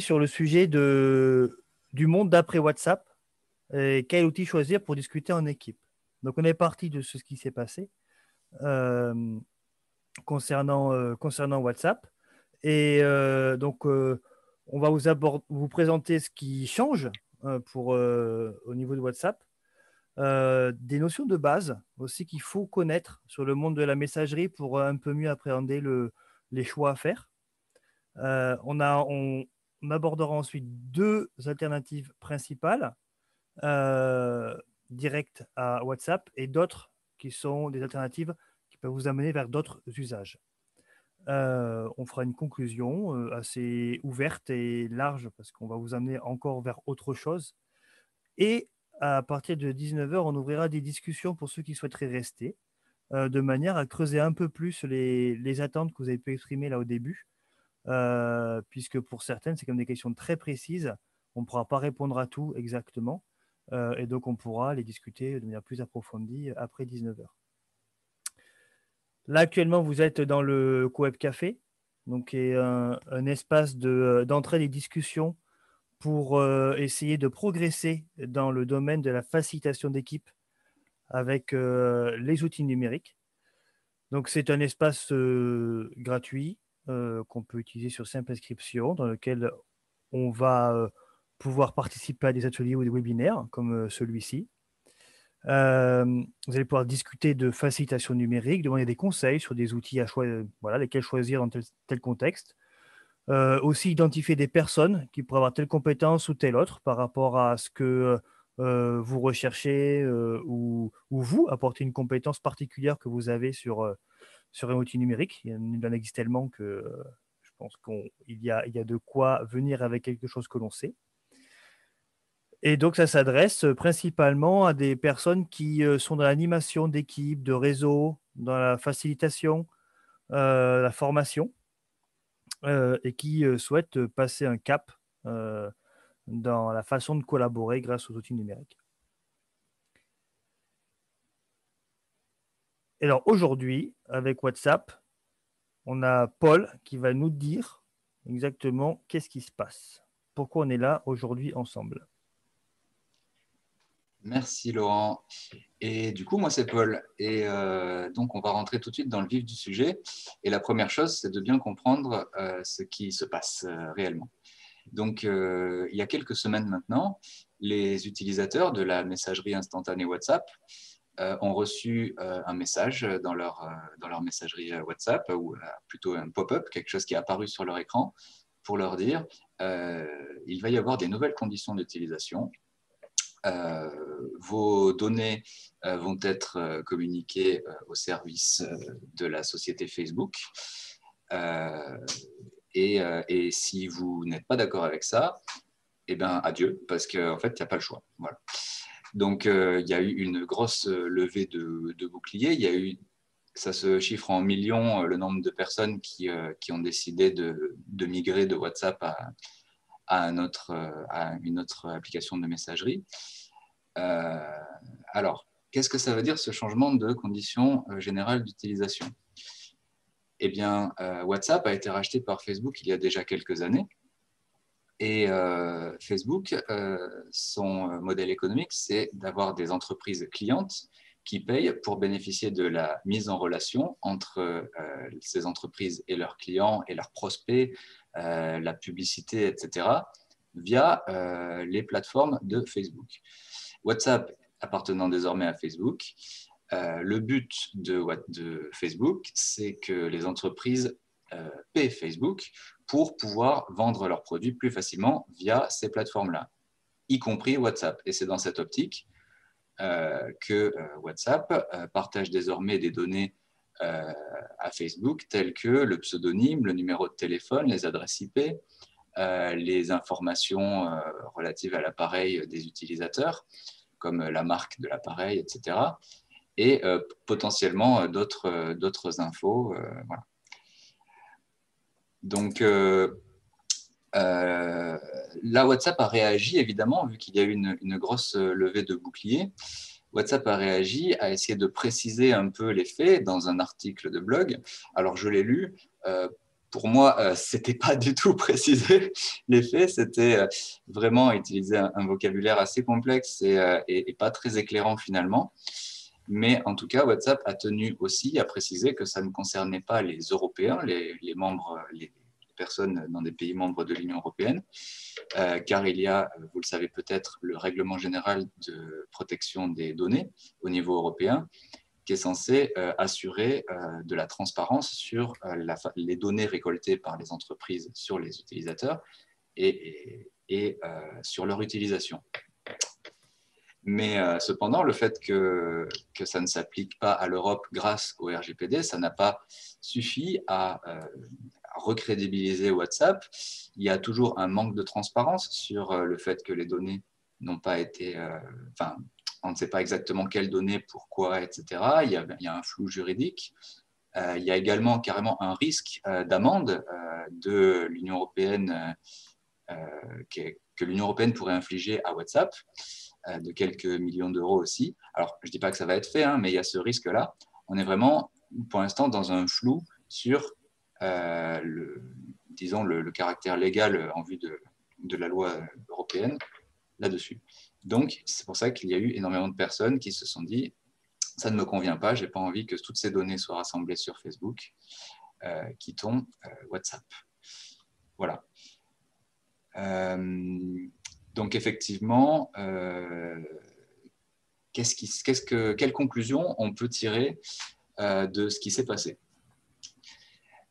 sur le sujet de, du monde d'après WhatsApp et quel outil choisir pour discuter en équipe. Donc, on est parti de ce qui s'est passé euh, concernant, euh, concernant WhatsApp. Et euh, donc, on va vous, vous présenter ce qui change pour, au niveau de WhatsApp. des notions de base aussi qu'il faut connaître sur le monde de la messagerie pour un peu mieux appréhender le, les choix à faire. on, a, on abordera ensuite deux alternatives principales euh, directes à WhatsApp et d'autres qui sont des alternatives qui peuvent vous amener vers d'autres usages. Euh, on fera une conclusion euh, assez ouverte et large parce qu'on va vous amener encore vers autre chose. Et à partir de 19h, on ouvrira des discussions pour ceux qui souhaiteraient rester, de manière à creuser un peu plus les, les, attentes que vous avez pu exprimer là au début euh, puisque pour certaines, c'est comme des questions très précises. On ne pourra pas répondre à tout exactement. Euh, et donc, on pourra les discuter de manière plus approfondie après 19h. Là, actuellement, vous êtes dans le Coep Café, donc qui est un, espace d'entrée des discussions pour euh, essayer de progresser dans le domaine de la facilitation d'équipe avec les outils numériques. Donc, c'est un espace gratuit euh, qu'on peut utiliser sur simple inscription, dans lequel on va euh, pouvoir participer à des ateliers ou des webinaires comme euh, celui-ci. vous allez pouvoir discuter de facilitation numérique, demander des conseils sur des outils à choisir, voilà, lesquels choisir dans tel, contexte. aussi identifier des personnes qui pourraient avoir telle compétence ou telle autre par rapport à ce que vous recherchez ou, ou, vous apporter une compétence particulière que vous avez sur, sur un outil numérique. Il en existe tellement que euh, je pense qu'il y a, y a de quoi venir avec quelque chose que l'on sait. Et donc, ça s'adresse principalement à des personnes qui euh, sont dans l'animation d'équipe, de réseau, dans la facilitation, euh, la formation, et qui souhaitent passer un cap dans la façon de collaborer grâce aux outils numériques. Alors aujourd'hui, avec WhatsApp, on a Paul qui va nous dire exactement qu'est-ce qui se passe. Pourquoi on est là aujourd'hui ensemble. Merci Laurent. Et du coup, moi c'est Paul. Et euh, donc on va rentrer tout de suite dans le vif du sujet. Et la première chose, c'est de bien comprendre euh, ce qui se passe euh, réellement. Donc il y a quelques semaines maintenant, les utilisateurs de la messagerie instantanée WhatsApp ont reçu euh, un message dans leur, euh, dans leur messagerie WhatsApp, ou plutôt un pop-up, quelque chose qui est apparu sur leur écran, pour leur dire il va y avoir des nouvelles conditions d'utilisation. vos données vont être communiquées au service de la société Facebook. Et, et, si vous n'êtes pas d'accord avec ça, eh bien, adieu, parce qu'en fait, il n'y a pas le choix. Voilà. Donc, euh, il y a eu une grosse euh, levée de, boucliers. Il y a eu, ça se chiffre en millions, euh, le nombre de personnes qui, ont décidé de, migrer de WhatsApp à, à une autre application de messagerie. alors, qu'est-ce que ça veut dire ce changement de conditions générales d'utilisation? Eh bien, WhatsApp a été racheté par Facebook il y a déjà quelques années. Et euh, Facebook, euh, son modèle économique, c'est d'avoir des entreprises clientes qui payent pour bénéficier de la mise en relation entre euh, ces entreprises et leurs clients et leurs prospects, la publicité, etc., via les plateformes de Facebook. WhatsApp appartenant désormais à Facebook, le but de Facebook, c'est que les entreprises paient Facebook pour pouvoir vendre leurs produits plus facilement via ces plateformes-là, y compris WhatsApp. Et c'est dans cette optique euh, que euh, WhatsApp euh, partage désormais des données à Facebook telles que le pseudonyme, le numéro de téléphone, les adresses IP, les informations relatives à l'appareil des utilisateurs, comme la marque de l'appareil, etc. Et potentiellement d'autres infos. Voilà. Donc euh, euh, là, WhatsApp a réagi, évidemment, vu qu'il y a eu une, grosse levée de boucliers. WhatsApp a réagi, a essayé de préciser un peu les faits dans un article de blog. Alors, je l'ai lu. Euh, pour moi, euh, ce n'était pas du tout précisé. Les faits, c'était euh, vraiment utiliser un, vocabulaire assez complexe euh, et, pas très éclairant finalement. Mais en tout cas, WhatsApp a tenu aussi à préciser que ça ne concernait pas les Européens, les, membres, les personnes dans des pays membres de l'Union européenne, car il y a, vous le savez peut-être, le règlement général de protection des données au niveau européen qui est censé euh, assurer euh, de la transparence sur euh, les données récoltées par les entreprises sur les utilisateurs et, sur leur utilisation. Mais cependant, le fait que, ça ne s'applique pas à l'Europe grâce au RGPD, ça n'a pas suffi à, recrédibiliser WhatsApp. Il y a toujours un manque de transparence sur le fait que les données n'ont pas été, enfin, on ne sait pas exactement quelles données, pourquoi, etc. Il y a, un flou juridique. Euh, il y a également carrément un risque euh, d'amende euh, de l'Union européenne que l'Union européenne pourrait infliger à WhatsApp de quelques millions d'euros aussi. Alors, je ne dis pas que ça va être fait, hein, mais il y a ce risque-là. On est vraiment, pour l'instant, dans un flou sur, le, disons, le, caractère légal en vue de, la loi européenne là-dessus. Donc, c'est pour ça qu'il y a eu énormément de personnes qui se sont dit ça ne me convient pas, je n'ai pas envie que toutes ces données soient rassemblées sur Facebook, euh, quittons euh, WhatsApp. Voilà. Euh, donc, effectivement, qu'est-ce qui, qu'est-ce que, quelle conclusion on peut tirer de ce qui s'est passé?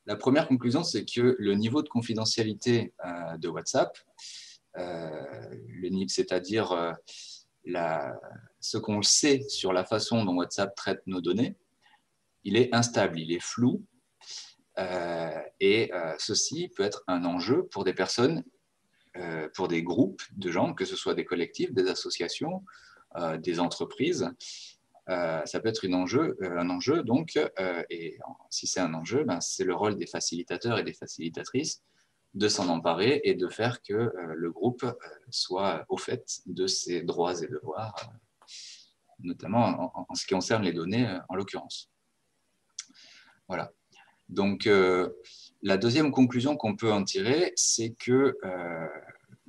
La première conclusion, c'est que le niveau de confidentialité de WhatsApp euh, c'est-à-dire euh, ce qu'on sait sur la façon dont WhatsApp traite nos données, il est instable, il est flou. Euh, et ceci peut être un enjeu pour des personnes, pour des groupes de gens, que ce soit des collectifs, des associations, des entreprises. ça peut être un enjeu, donc, et si c'est un enjeu, ben, c'est le rôle des facilitateurs et des facilitatrices de s'en emparer et de faire que euh, le groupe euh, soit au fait de ses droits et devoirs, euh, notamment en, ce qui concerne les données en l'occurrence. Voilà. Donc, la deuxième conclusion qu'on peut en tirer, c'est que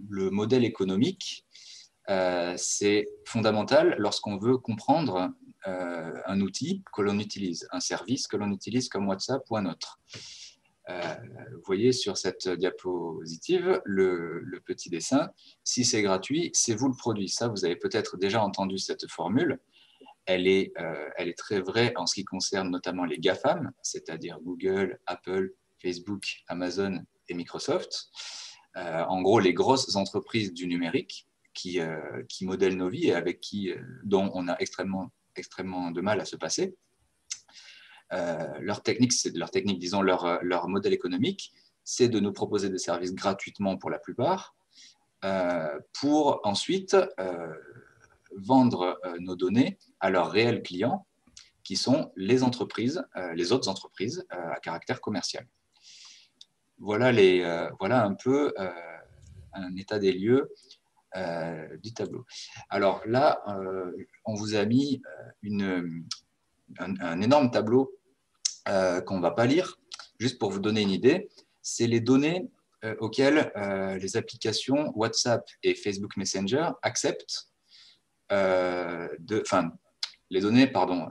le modèle économique, c'est fondamental lorsqu'on veut comprendre un outil que l'on utilise, un service que l'on utilise comme WhatsApp ou un autre. Euh, vous voyez sur cette diapositive le, petit dessin. Si c'est gratuit, c'est vous le produit. Ça, vous avez peut-être déjà entendu cette formule. Elle est, euh, elle est très vraie en ce qui concerne notamment les GAFAM, c'est-à-dire Google, Apple, Facebook, Amazon et Microsoft. Euh, en gros, les grosses entreprises du numérique qui, qui modèlent nos vies et avec qui, dont on a extrêmement, extrêmement de mal à se passer. Euh, leur technique, leur technique, disons leur, euh, leur modèle économique, c'est de nous proposer des services gratuitement pour la plupart, euh, pour ensuite vendre nos données à leurs réels clients, qui sont les entreprises, les autres entreprises à caractère commercial. Voilà, les, voilà un peu un état des lieux du tableau. Alors là, on vous a mis un, énorme tableau euh, qu'on ne va pas lire, juste pour vous donner une idée. C'est les données euh, auxquelles euh, les applications WhatsApp et Facebook Messenger acceptent, de, enfin, les données pardon,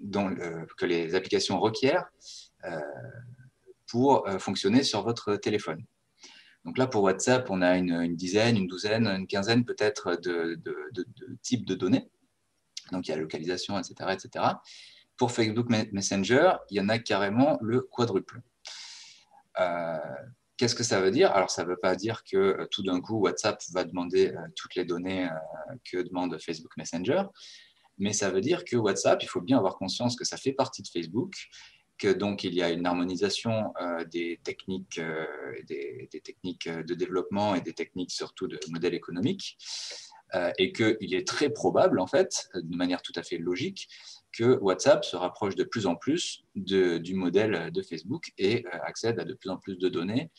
dont, que les applications requièrent pour fonctionner sur votre téléphone. Donc là, pour WhatsApp, on a une, dizaine, une douzaine, une quinzaine peut-être de, types de données. Donc il y a localisation, etc., etc. Pour Facebook Messenger, il y en a carrément le quadruple. Euh, qu'est-ce que ça veut dire? Alors, ça ne veut pas dire que euh, tout d'un coup, WhatsApp va demander euh, toutes les données que demande Facebook Messenger, mais ça veut dire que WhatsApp, il faut bien avoir conscience que ça fait partie de Facebook, que donc il y a une harmonisation des techniques, des, techniques de développement et des techniques surtout de modèle économique, euh, et qu'il est très probable, en fait, de manière tout à fait logique, que WhatsApp se rapproche de plus en plus du modèle de Facebook et euh, accède à de plus en plus de données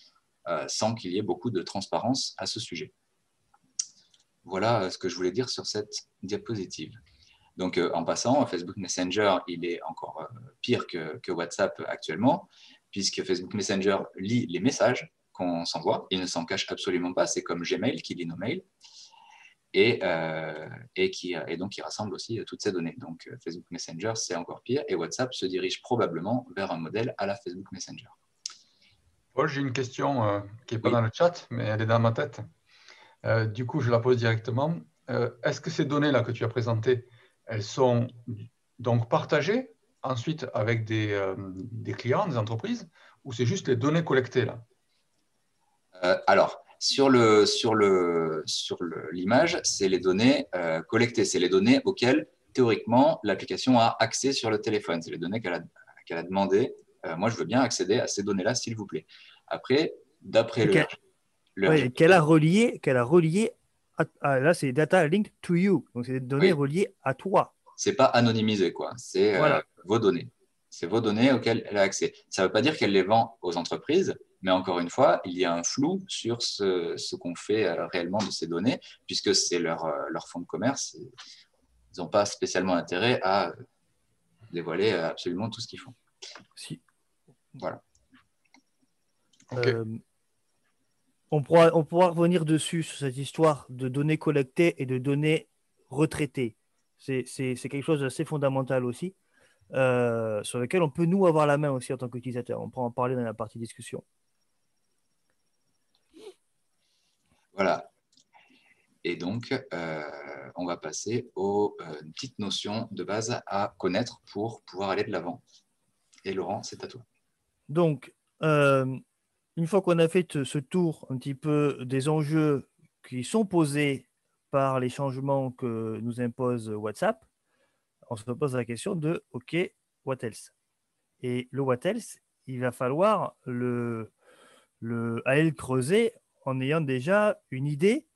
euh, sans qu'il y ait beaucoup de transparence à ce sujet. Voilà ce que je voulais dire sur cette diapositive. Donc, en passant, Facebook Messenger, il est encore pire que, WhatsApp actuellement, puisque Facebook Messenger lit les messages qu'on s'envoie. Il ne s'en cache absolument pas. C'est comme Gmail qui lit nos mails et, euh, et, qui, et donc qui rassemble aussi toutes ces données. Donc Facebook Messenger, c'est encore pire. Et WhatsApp se dirige probablement vers un modèle à la Facebook Messenger. Paul, j'ai une question qui n'est pas dans le chat, mais elle est dans ma tête. du coup, je la pose directement. Est-ce que ces données-là que tu as présentées, elles sont donc partagées ensuite avec des, des clients, des entreprises, ou c'est juste les données collectées là? Euh, alors, sur le sur le sur l'image, c'est les données euh, collectées, c'est les données auxquelles théoriquement l'application a accès sur le téléphone, c'est les données qu'elle a qu'elle a demandé. Euh, moi, je veux bien accéder à ces données-là, s'il vous plaît. Après, d'après le, qu'elle a relié, qu'elle a relié. À, là, c'est data linked to you, donc c'est des données reliées à toi. C'est pas anonymisé, quoi. C'est vos données. C'est vos données auxquelles elle a accès. Ça ne veut pas dire qu'elle les vend aux entreprises, mais encore une fois, il y a un flou sur ce, qu'on fait euh, réellement de ces données, puisque c'est leur, euh, leur fonds de commerce. ils n'ont pas spécialement intérêt à dévoiler euh, absolument tout ce qu'ils font. Si. Voilà. On, pourra, on pourra revenir dessus sur cette histoire de données collectées et de données retraitées. C'est quelque chose d'assez fondamental aussi, sur lequel on peut nous avoir la main aussi en tant qu'utilisateur. On pourra en parler dans la partie discussion. Voilà. Et donc, euh, on va passer aux euh, petites notions de base à connaître pour pouvoir aller de l'avant. Et Laurent, c'est à toi. Donc, euh, une fois qu'on a fait ce tour un petit peu des enjeux qui sont posés par les changements que nous impose WhatsApp, on se pose la question de OK, what else? Et le what else, il va falloir le, le, aller le creuser en ayant déjà une idée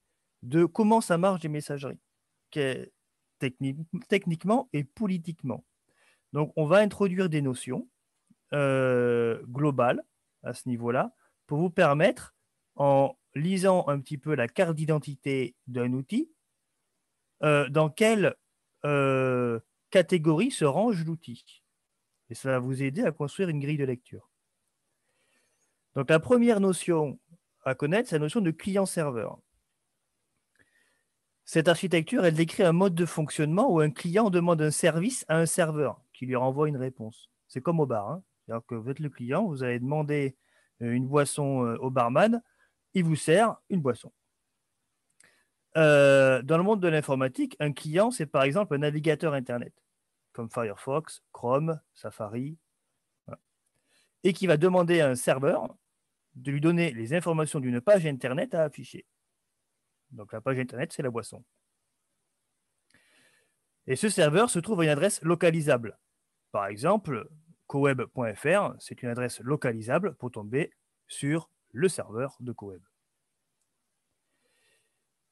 de comment ça marche les messageries, techniquement et politiquement. Donc, on va introduire des notions euh, globales à ce niveau-là pour vous permettre, en lisant un petit peu la carte d'identité d'un outil, euh, dans quelle euh, catégorie se range l'outil. Et ça va vous aider à construire une grille de lecture. Donc la première notion à connaître, c'est la notion de client-serveur. Cette architecture, elle décrit un mode de fonctionnement où un client demande un service à un serveur qui lui renvoie une réponse. C'est comme au bar. Hein. C'est-à-dire que vous êtes le client, vous allez demander une boisson euh, au barman, il vous sert une boisson. Euh, dans le monde de l'informatique, un client, c'est par exemple un navigateur Internet, comme Firefox, Chrome, Safari, et qui va demander à un serveur de lui donner les informations d'une page Internet à afficher. Donc la page Internet, c'est la boisson. Et ce serveur se trouve à une adresse localisable. Par exemple, coweb.fr, c'est une adresse localisable pour tomber sur le serveur de Coweb.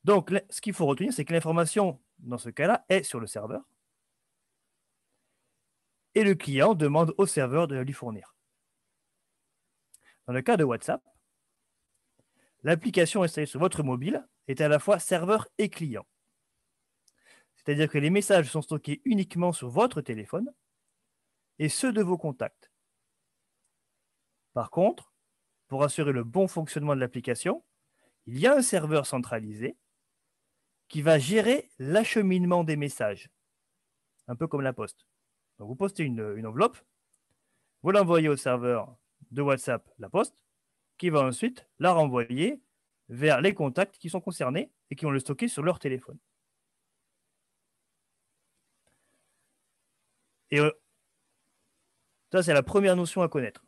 Donc, ce qu'il faut retenir, c'est que l'information, dans ce cas-là, est sur le serveur. Et le client demande au serveur de la lui fournir. Dans le cas de WhatsApp, l'application installée sur votre mobile est à la fois serveur et client. C'est-à-dire que les messages sont stockés uniquement sur votre téléphone et ceux de vos contacts. Par contre, pour assurer le bon fonctionnement de l'application, il y a un serveur centralisé qui va gérer l'acheminement des messages, un peu comme la poste. vous postez une, une enveloppe, vous l'envoyez au serveur de WhatsApp la poste, qui va ensuite la renvoyer vers les contacts qui sont concernés et qui ont le stocké sur leur téléphone. Et euh, ça, c'est la première notion à connaître.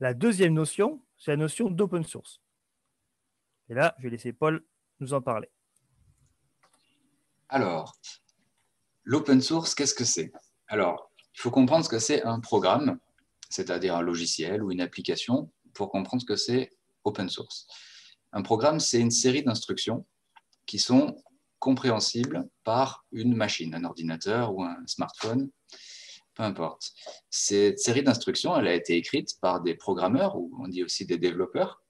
La deuxième notion, c'est la notion d'open source. Et là, je vais laisser Paul nous en parler. Alors, l'open source, qu'est-ce que c'est? Alors, il faut comprendre ce que c'est un programme c'est-à-dire un logiciel ou une application, pour comprendre ce que c'est open source. Un programme, c'est une série d'instructions qui sont compréhensibles par une machine, un ordinateur ou un smartphone, peu importe. Cette série d'instructions, elle a été écrite par des programmeurs, ou on dit aussi des développeurs,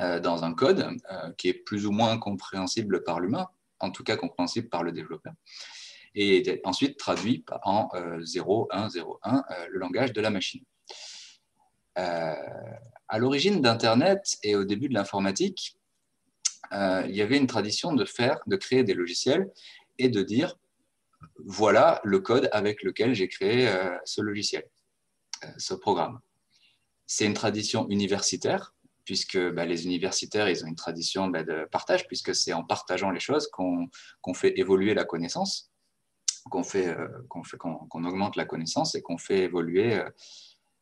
euh, dans un code euh, qui est plus ou moins compréhensible par l'humain, en tout cas compréhensible par le développeur et ensuite traduit en 0, 1, 0, 1, le langage de la machine. à l'origine d'Internet et au début de l'informatique, il y avait une tradition de faire, de créer des logiciels et de dire voilà le code avec lequel j'ai créé ce logiciel, ce programme. C'est une tradition universitaire puisque bah, les universitaires, ils ont une tradition bah, de partage, puisque c'est en partageant les choses qu'on fait évoluer la connaissance, euh, qu'on augmente la connaissance et qu'on fait évoluer euh,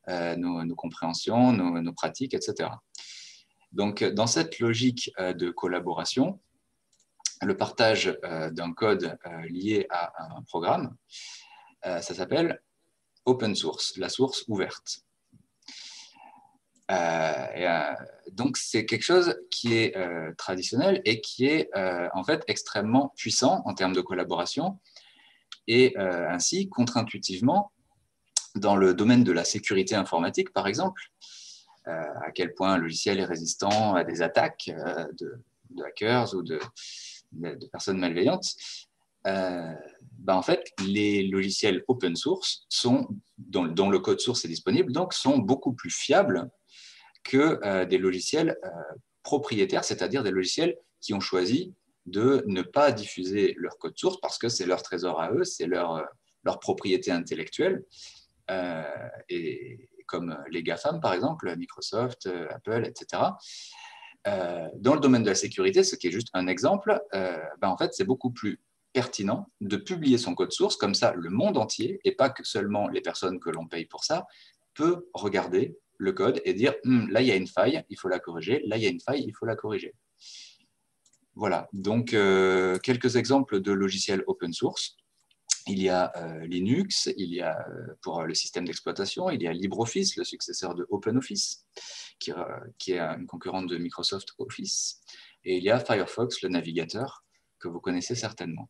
euh, nos, compréhensions, nos, pratiques, etc. Donc, dans cette logique de collaboration, le partage d'un code lié à un programme, ça s'appelle open source, la source ouverte. Euh, euh, donc, c'est quelque chose qui est euh, traditionnel et qui est en fait extrêmement puissant en termes de collaboration. Et ainsi, contre-intuitivement, dans le domaine de la sécurité informatique, par exemple, à quel point un logiciel est résistant à des attaques de, hackers ou de, personnes malveillantes, ben en fait, les logiciels open source sont, dont, dont, le code source est disponible, donc sont beaucoup plus fiables que euh, des logiciels euh, propriétaires, c'est-à-dire des logiciels qui ont choisi de ne pas diffuser leur code source parce que c'est leur trésor à eux, c'est leur, euh, leur propriété intellectuelle. et comme les GAFAM, par exemple, Microsoft, Apple, etc. dans le domaine de la sécurité, ce qui est juste un exemple, ben en fait, c'est beaucoup plus pertinent de publier son code source, comme ça le monde entier, et pas que seulement les personnes que l'on paye pour ça, peut regarder le code et dire hmm, là, il y a une faille, il faut la corriger, là, il y a une faille, il faut la corriger. Voilà, donc euh, quelques exemples de logiciels open source. Il y a euh, Linux, il y a euh, pour le système d'exploitation, il y a LibreOffice, le successeur de OpenOffice, qui, est une concurrente de Microsoft Office. Et il y a Firefox, le navigateur, que vous connaissez certainement.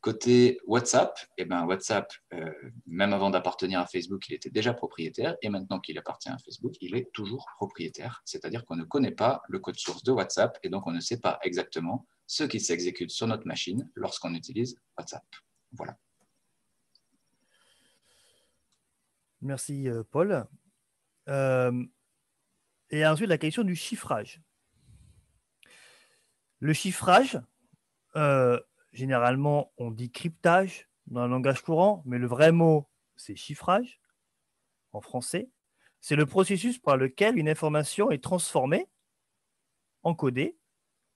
Côté WhatsApp, eh ben WhatsApp, euh, même avant d'appartenir à Facebook, il était déjà propriétaire. Et maintenant qu'il appartient à Facebook, il est toujours propriétaire. C'est-à-dire qu'on ne connaît pas le code source de WhatsApp et donc on ne sait pas exactement ce qui s'exécute sur notre machine lorsqu'on utilise WhatsApp. Voilà. Merci euh, Paul. Euh, et ensuite la question du chiffrage. Le chiffrage, généralement, on dit cryptage dans le langage courant, mais le vrai mot, c'est chiffrage en français. C'est le processus par lequel une information est transformée, encodée,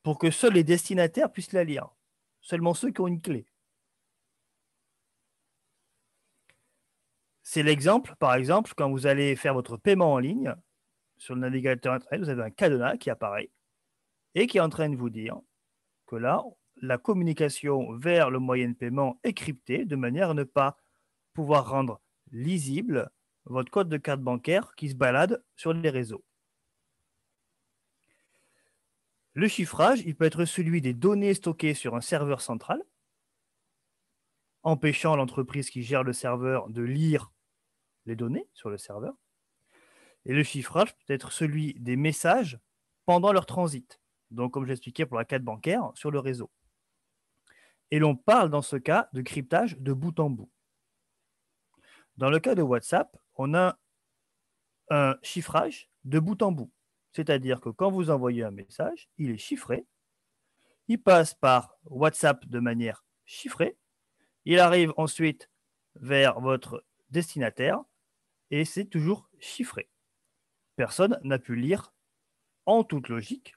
pour que seuls les destinataires puissent la lire, seulement ceux qui ont une clé. C'est l'exemple, par exemple, quand vous allez faire votre paiement en ligne sur le navigateur Internet, vous avez un cadenas qui apparaît et qui est en train de vous dire que là, la communication vers le moyen de paiement est cryptée de manière à ne pas pouvoir rendre lisible votre code de carte bancaire qui se balade sur les réseaux. Le chiffrage, il peut être celui des données stockées sur un serveur central, empêchant l'entreprise qui gère le serveur de lire les données sur le serveur. Et le chiffrage peut être celui des messages pendant leur transit. Donc, comme j'expliquais pour la carte bancaire, sur le réseau. Et l'on parle dans ce cas de cryptage de bout en bout. Dans le cas de WhatsApp, on a un chiffrage de bout en bout. C'est-à-dire que quand vous envoyez un message, il est chiffré, il passe par WhatsApp de manière chiffrée, il arrive ensuite vers votre destinataire et c'est toujours chiffré. Personne n'a pu lire en toute logique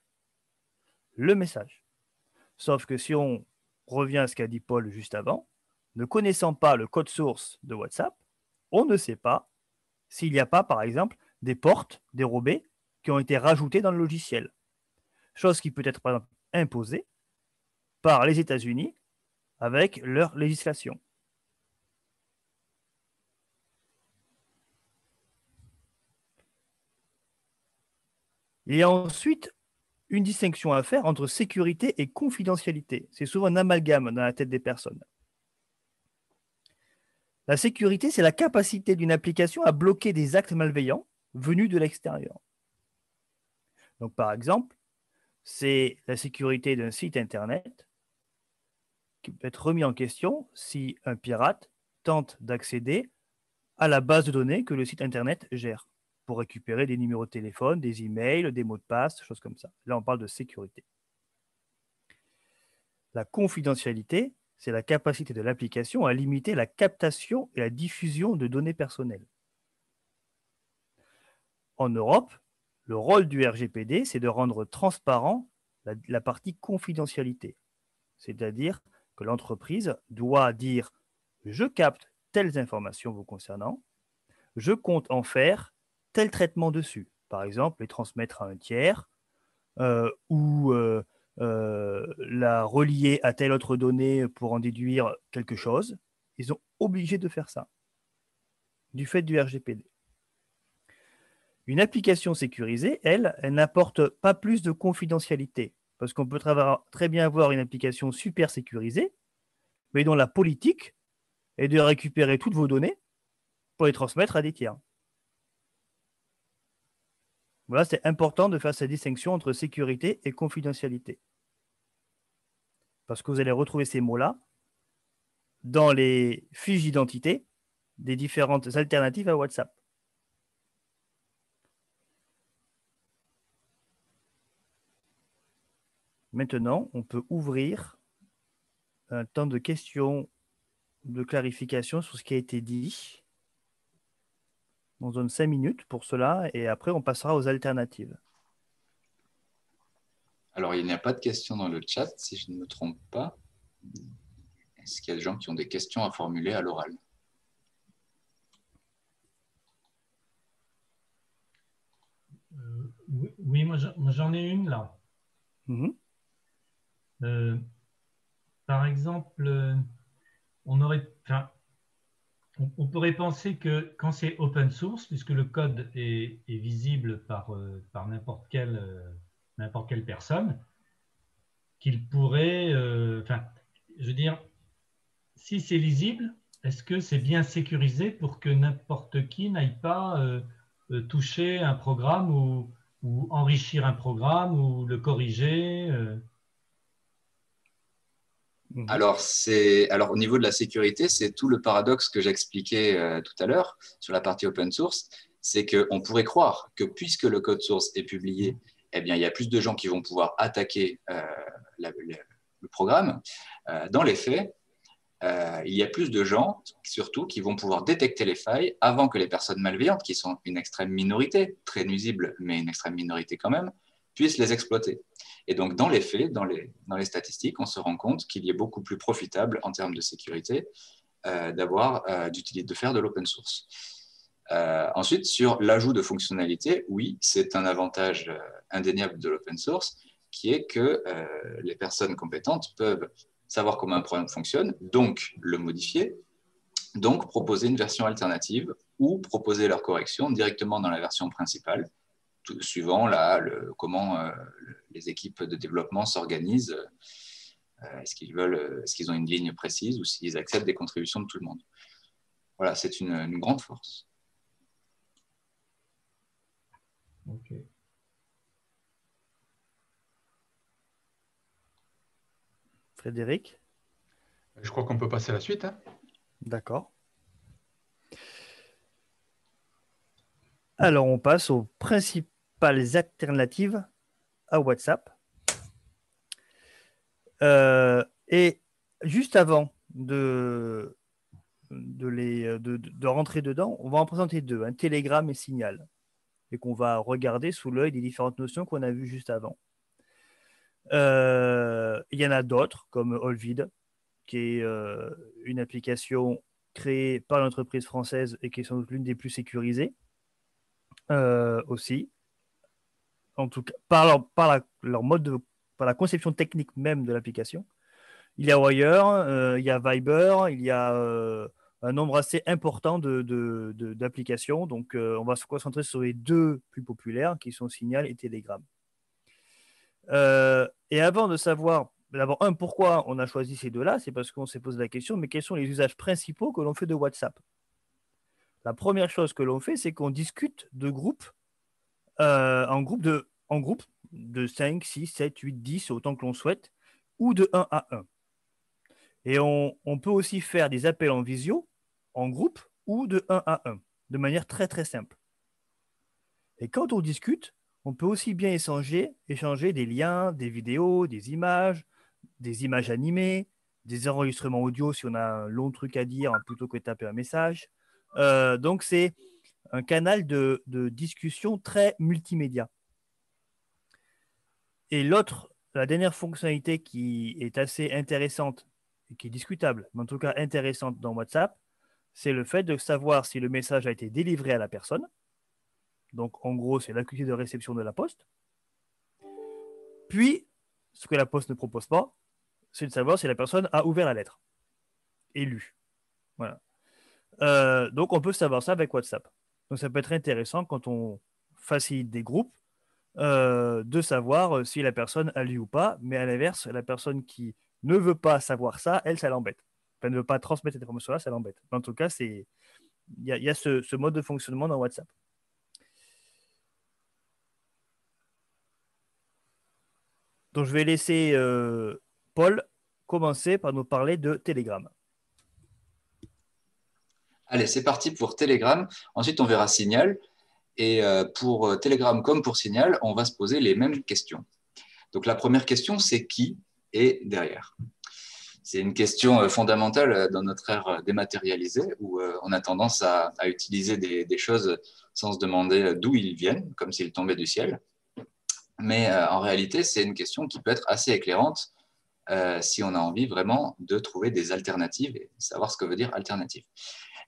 le message. Sauf que si on revient à ce qu'a dit Paul juste avant, ne connaissant pas le code source de WhatsApp, on ne sait pas s'il n'y a pas, par exemple, des portes dérobées qui ont été rajoutées dans le logiciel. Chose qui peut être, par exemple, imposée par les États-Unis avec leur législation. Il y a ensuite une distinction à faire entre sécurité et confidentialité. C'est souvent un amalgame dans la tête des personnes. La sécurité, c'est la capacité d'une application à bloquer des actes malveillants venus de l'extérieur. Donc, par exemple, c'est la sécurité d'un site Internet qui peut être remis en question si un pirate tente d'accéder à la base de données que le site Internet gère, pour récupérer des numéros de téléphone, des emails, des mots de passe, choses comme ça. Là, on parle de sécurité. La confidentialité, c'est la capacité de l'application à limiter la captation et la diffusion de données personnelles. En Europe, le rôle du RGPD, c'est de rendre transparent la, partie confidentialité. C'est-à-dire que l'entreprise doit dire je capte telles informations vous concernant, je compte en faire tel traitement dessus. Par exemple, les transmettre à un tiers euh, ou euh, euh, la relier à telle autre donnée pour en déduire quelque chose. Ils sont obligés de faire ça du fait du RGPD. Une application sécurisée, elle, elle n'apporte pas plus de confidentialité. Parce qu'on peut très bien avoir une application super sécurisée, mais dont la politique est de récupérer toutes vos données pour les transmettre à des tiers. Voilà, c'est important de faire cette distinction entre sécurité et confidentialité. Parce que vous allez retrouver ces mots-là dans les fiches d'identité des différentes alternatives à WhatsApp. Maintenant, on peut ouvrir un temps de questions, de clarification sur ce qui a été dit. On donne cinq minutes pour cela et après on passera aux alternatives. Alors, il n'y a pas de questions dans le chat, si je ne me trompe pas. Est-ce qu'il y a des gens qui ont des questions à formuler à l'oral? Euh, Oui, moi j'en ai une là. Mhm. Euh, par exemple, euh, on aurait, on, pourrait penser que quand c'est open source, puisque le code est, visible par, euh, par n'importe quelle, personne, qu'il pourrait, enfin, je veux dire, si c'est lisible, est-ce que c'est bien sécurisé pour que n'importe qui n'aille pas toucher un programme ou, enrichir un programme ou le corriger Mhm. Alors, alors, au niveau de la sécurité, c'est tout le paradoxe que j'expliquais euh, tout à l'heure sur la partie open source. C'est qu'on pourrait croire que puisque le code source est publié, eh bien, il y a plus de gens qui vont pouvoir attaquer euh, le programme. Euh, dans les faits, il y a plus de gens, surtout, qui vont pouvoir détecter les failles avant que les personnes malveillantes, qui sont une extrême minorité, très nuisible, mais une extrême minorité quand même, puissent les exploiter. Et donc, dans les faits, dans les, dans les statistiques, on se rend compte qu'il est beaucoup plus profitable en termes de sécurité euh, d'avoir, euh, de faire de l'open source. Euh, ensuite, sur l'ajout de fonctionnalités, oui, c'est un avantage euh, indéniable de l'open source, qui est que les personnes compétentes peuvent savoir comment un programme fonctionne, donc le modifier, donc proposer une version alternative ou proposer leur correction directement dans la version principale suivant là, le, comment euh, les équipes de développement s'organisent. Euh, est-ce qu'ils veulent, est-ce qu'ils ont une ligne précise ou s'ils acceptent des contributions de tout le monde. Voilà, c'est une, grande force. Frédéric? Je crois qu'on peut passer à la suite. Hein. D'accord. Alors, on passe aux principales alternatives à WhatsApp. Euh, et juste avant de, rentrer dedans, on va en présenter deux, un Telegram et Signal, et qu'on va regarder sous l'œil des différentes notions qu'on a vues juste avant. Euh, il y en a d'autres, comme Olvid, qui est euh, une application créée par l'entreprise française et qui est sans doute l'une des plus sécurisées. Euh, aussi. En tout cas, par leur, leur mode de, par la conception technique même de l'application. Il y a Wire, euh, il y a Viber, il y a euh, un nombre assez important d'applications. De, donc, on va se concentrer sur les deux plus populaires qui sont Signal et Telegram. et avant de savoir, d'abord, un, pourquoi on a choisi ces deux-là, c'est parce qu'on s'est posé la question, mais quels sont les usages principaux que l'on fait de WhatsApp? La première chose que l'on fait, c'est qu'on discute de groupes euh, en, groupe de, en groupe de 5, 6, 7, 8, 10, autant que l'on souhaite, ou de 1 à 1. Et on, peut aussi faire des appels en visio, en groupe, ou de 1 à 1, de manière très très simple. Et quand on discute, on peut aussi bien échanger, des liens, des vidéos, des images, des images animées, des enregistrements audio si on a un long truc à dire plutôt que de taper un message. Euh, donc c'est un canal de, discussion très multimédia. Et l'autre, la dernière fonctionnalité qui est assez intéressante et qui est discutable, mais en tout cas intéressante dans WhatsApp, c'est le fait de savoir si le message a été délivré à la personne. Donc en gros, c'est l'accusé de réception de la poste. Puis, ce que la poste ne propose pas, c'est de savoir si la personne a ouvert la lettre et lu. Voilà. Euh, donc on peut savoir ça avec WhatsApp. Donc ça peut être intéressant quand on facilite des groupes euh, de savoir euh, si la personne a lu ou pas, mais à l'inverse, la personne qui ne veut pas savoir ça, elle, ça l'embête. Elle ne veut pas transmettre cette information-là, ça l'embête. En tout cas, il y a, ce, mode de fonctionnement dans WhatsApp. Donc je vais laisser Paul commencer par nous parler de Telegram. Allez, c'est parti pour Telegram. Ensuite, on verra Signal. Et euh, pour euh, Telegram comme pour Signal, on va se poser les mêmes questions. Donc la première question, c'est qui est derrière? C'est une question euh, fondamentale dans notre ère dématérialisée où on a tendance à, utiliser des, choses sans se demander d'où ils viennent, comme s'ils tombaient du ciel. Mais en réalité, c'est une question qui peut être assez éclairante si on a envie vraiment de trouver des alternatives et savoir ce que veut dire alternative.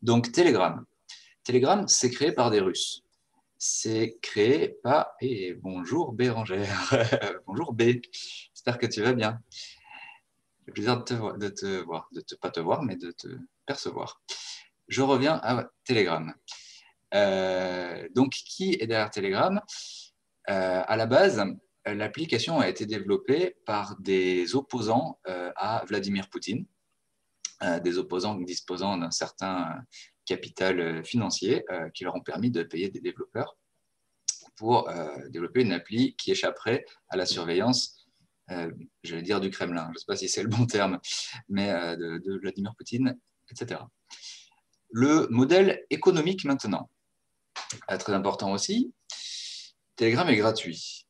Donc Telegram. Telegram, c'est créé par des Russes. C'est créé par... Et bonjour Bérangère. bonjour B. J'espère que tu vas bien. J'ai plaisir de te, voir, de te pas te voir, mais de te percevoir. Je reviens à Telegram. Euh, donc, qui est derrière Telegram? Euh, À la base, euh, l'application a été développée par des opposants euh, à Vladimir Poutine, euh, des opposants disposant d'un certain capital financier qui leur ont permis de payer des développeurs pour développer une appli qui échapperait à la surveillance, je vais dire du Kremlin, je ne sais pas si c'est le bon terme, mais de, Vladimir Poutine, etc. Le modèle économique maintenant, très important aussi, Telegram est gratuit.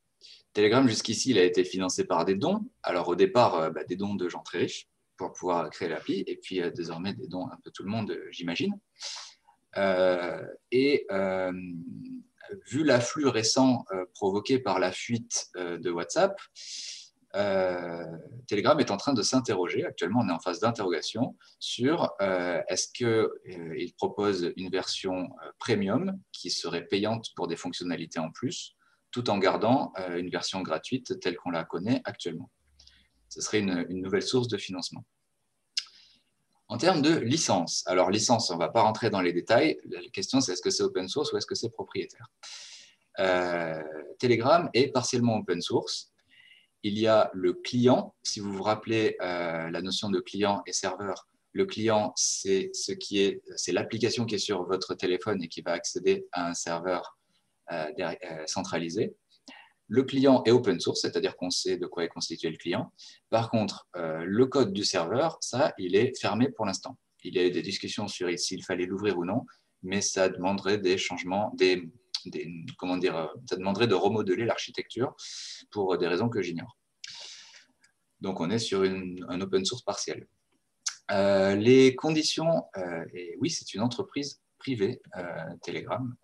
Telegram, jusqu'ici, il a été financé par des dons. Alors, au départ, euh, bah, des dons de gens très riches pour pouvoir créer l'appli, et puis euh, désormais des dons un peu tout le monde, euh, j'imagine. et vu l'afflux récent provoqué par la fuite de WhatsApp, Telegram est en train de s'interroger, actuellement on est en phase d'interrogation, sur est-ce qu'il propose une version premium qui serait payante pour des fonctionnalités en plus, tout en gardant euh, une version gratuite telle qu'on la connaît actuellement. Ce serait une, nouvelle source de financement. En termes de licence, alors licence, on ne va pas rentrer dans les détails. La question, c'est est-ce que c'est open source ou est-ce que c'est propriétaire? Euh, Telegram est partiellement open source. Il y a le client. Si vous vous rappelez euh, la notion de client et serveur, le client, c'est ce qui est, c'est l'application qui est sur votre téléphone et qui va accéder à un serveur euh, centralisé. Le client est open source, c'est-à-dire qu'on sait de quoi est constitué le client. Par contre, euh, le code du serveur, ça, il est fermé pour l'instant. Il y a eu des discussions sur s'il fallait l'ouvrir ou non, mais ça demanderait des changements, des, comment dire, ça demanderait de remodeler l'architecture pour des raisons que j'ignore. Donc, on est sur un open source partiel. les conditions, et oui, c'est une entreprise privée, Telegram.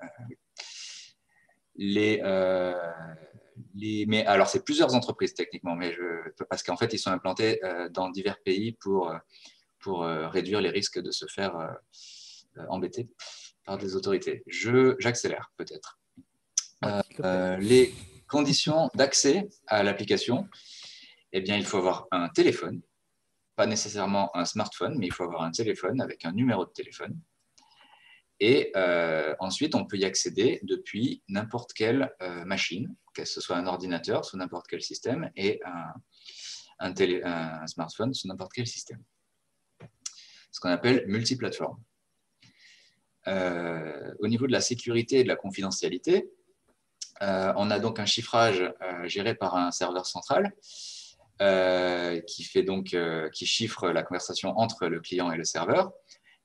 Euh, les, mais alors, c'est plusieurs entreprises techniquement, mais je, parce qu'en fait, ils sont implantés euh, dans divers pays pour, euh, pour réduire les risques de se faire embêter par des autorités. J'accélère peut-être. les conditions d'accès à l'application, eh bien, il faut avoir un téléphone, pas nécessairement un smartphone, mais il faut avoir un téléphone avec un numéro de téléphone. Et euh, ensuite, on peut y accéder depuis n'importe quelle euh, machine, que ce soit un ordinateur sous n'importe quel système et un, smartphone sous n'importe quel système. Ce qu'on appelle multiplateforme. Euh, au niveau de la sécurité et de la confidentialité, on a donc un chiffrage géré par un serveur central qui, fait donc, qui chiffre la conversation entre le client et le serveur.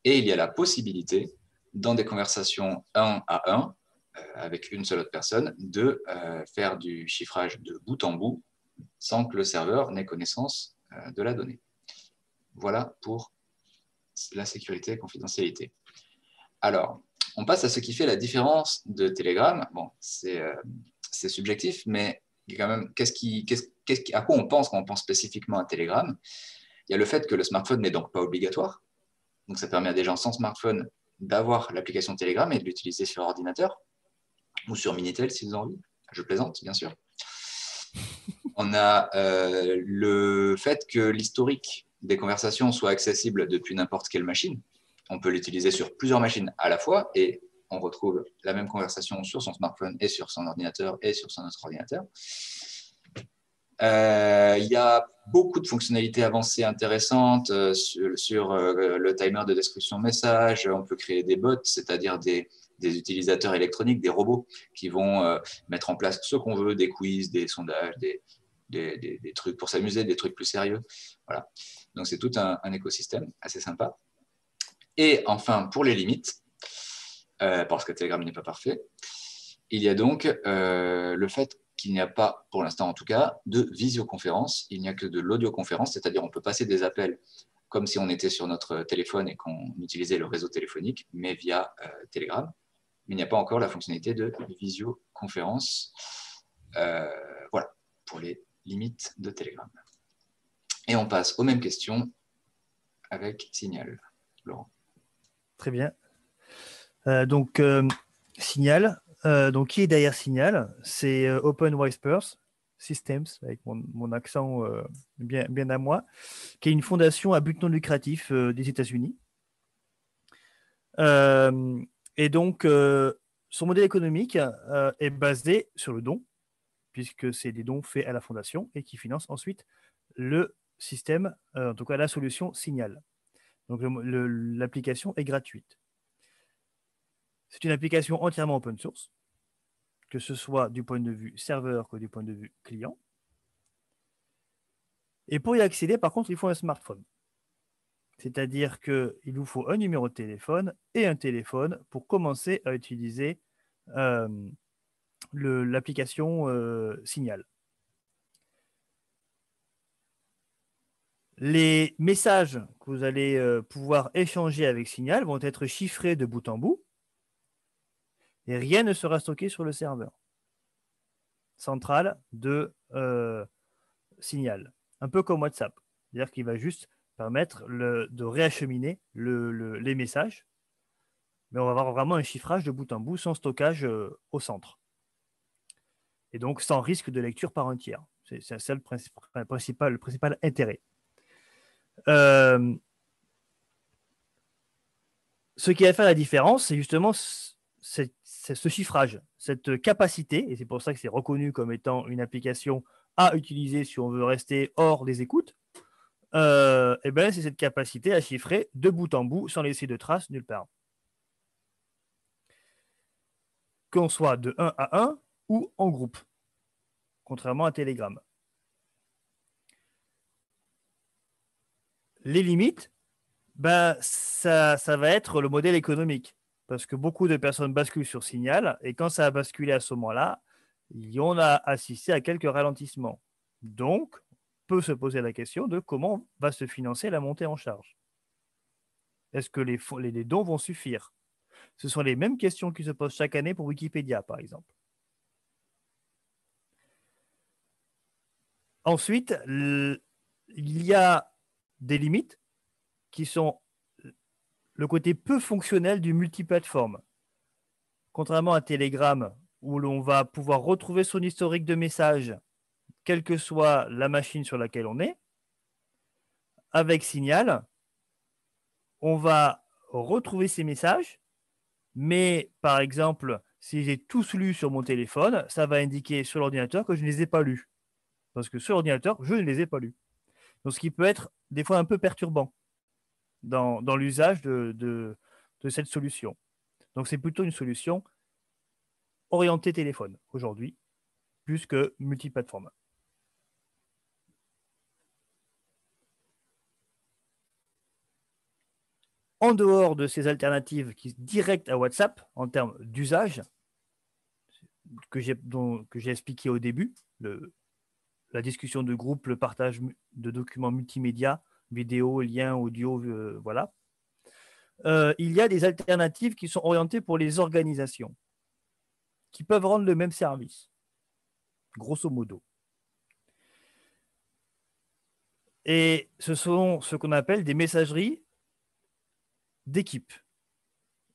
Et il y a la possibilité dans des conversations un à un, avec une seule autre personne, de faire du chiffrage de bout en bout sans que le serveur n'ait connaissance de la donnée. Voilà pour la sécurité et confidentialité. Alors, on passe à ce qui fait la différence de Telegram. Bon, c'est subjectif, mais quand même, qu'est-ce à quoi on pense quand on pense spécifiquement à Telegram? Il y a le fait que le smartphone n'est donc pas obligatoire. Donc, ça permet à des gens sans smartphone d'avoir l'application Telegram et de l'utiliser sur ordinateur ou sur Minitel s'ils ont envie. Je plaisante, bien sûr. On a euh, le fait que l'historique des conversations soit accessible depuis n'importe quelle machine. On peut l'utiliser sur plusieurs machines à la fois et on retrouve la même conversation sur son smartphone et sur son ordinateur et sur son autre ordinateur. Euh, il y a beaucoup de fonctionnalités avancées intéressantes euh, sur, le timer de description message. On peut créer des bots, c'est-à-dire des, utilisateurs électroniques, des robots qui vont mettre en place ce qu'on veut, des quiz, des sondages, des, des, trucs pour s'amuser, des trucs plus sérieux. Voilà. Donc c'est tout un, écosystème assez sympa. Et enfin, pour les limites, parce que Telegram n'est pas parfait, il y a donc le fait qu'il n'y a pas, pour l'instant en tout cas, de visioconférence. Il n'y a que de l'audioconférence, c'est-à-dire on peut passer des appels comme si on était sur notre téléphone et qu'on utilisait le réseau téléphonique, mais via euh, Telegram. Mais il n'y a pas encore la fonctionnalité de visioconférence. Euh, voilà, pour les limites de Telegram. Et on passe aux mêmes questions avec Signal. Laurent. Très bien. Euh, donc, Signal, euh, donc, qui est derrière Signal? C'est Open Whispers Systems, avec mon, accent bien à moi, qui est une fondation à but non lucratif des États-Unis. Et donc, son modèle économique est basé sur le don, puisque c'est des dons faits à la fondation et qui financent ensuite le système, en tout cas la solution Signal. Donc, l'application est gratuite. C'est une application entièrement open source, que ce soit du point de vue serveur que du point de vue client. Et pour y accéder, par contre, il faut un smartphone. C'est-à-dire qu'il vous faut un numéro de téléphone et un téléphone pour commencer à utiliser euh, l'application euh, Signal. Les messages que vous allez euh, pouvoir échanger avec Signal vont être chiffrés de bout en bout et rien ne sera stocké sur le serveur central de Signal, un peu comme WhatsApp. C'est-à-dire qu'il va juste permettre de réacheminer les messages, mais on va avoir vraiment un chiffrage de bout en bout sans stockage euh, au centre. Et donc sans risque de lecture par un tiers. C'est ça le principal, intérêt. Euh, ce qui va faire la différence, c'est justement ce chiffrage, cette capacité, et c'est pour ça que c'est reconnu comme étant une application à utiliser si on veut rester hors des écoutes, euh, eh ben, c'est cette capacité à chiffrer de bout en bout sans laisser de traces nulle part. Qu'on soit de 1 à 1 ou en groupe, contrairement à Telegram. Les limites, ben, ça, ça va être le modèle économique parce que beaucoup de personnes basculent sur Signal, et quand ça a basculé à ce moment-là, on a assisté à quelques ralentissements. Donc, se poser la question de comment va se financer la montée en charge. Est-ce que les, les dons vont suffire? Ce sont les mêmes questions qui se posent chaque année pour Wikipédia, par exemple. Ensuite, il y a des limites qui sont le côté peu fonctionnel du multiplateforme. Contrairement à Telegram, où l'on va pouvoir retrouver son historique de messages, quelle que soit la machine sur laquelle on est, avec Signal, on va retrouver ces messages, mais par exemple, si j'ai tous lus sur mon téléphone, ça va indiquer sur l'ordinateur que je ne les ai pas lus. Parce que sur l'ordinateur, je ne les ai pas lus. Donc, ce qui peut être des fois un peu perturbant dans, l'usage de, cette solution. Donc c'est plutôt une solution orientée téléphone aujourd'hui, plus que multiplateforme. En dehors de ces alternatives qui directes à WhatsApp en termes d'usage, que j'ai expliqué au début, la discussion de groupe, le partage de documents multimédia, vidéo, liens, audio, euh, voilà. Euh, il y a des alternatives qui sont orientées pour les organisations, qui peuvent rendre le même service, grosso modo. Et ce sont ce qu'on appelle des messageries d'équipe.